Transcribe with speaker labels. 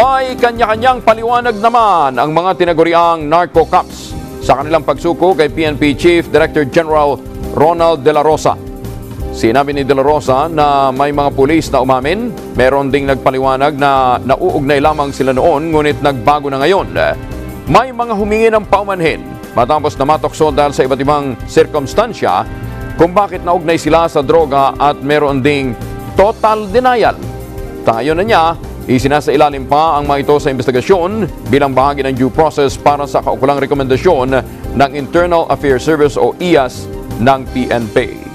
Speaker 1: May kanya-kanyang paliwanag naman ang mga tinaguriang narco cops sa kanilang pagsuko kay PNP Chief Director General Ronald De La Rosa. Sinabi ni De La Rosa na may mga pulis na umamin, meron ding nagpaliwanag na nauugnay lamang sila noon ngunit nagbago na ngayon. May mga humingi ng paumanhin matapos na matokso dahil sa iba't ibang sirkumstansya kung bakit naugnay sila sa droga at meron ding total denial. Tayo na niya, isinasailalim pa ang mga ito sa investigasyon bilang bahagi ng due process para sa kaukulang rekomendasyon ng Internal Affairs Service o IAS ng PNP.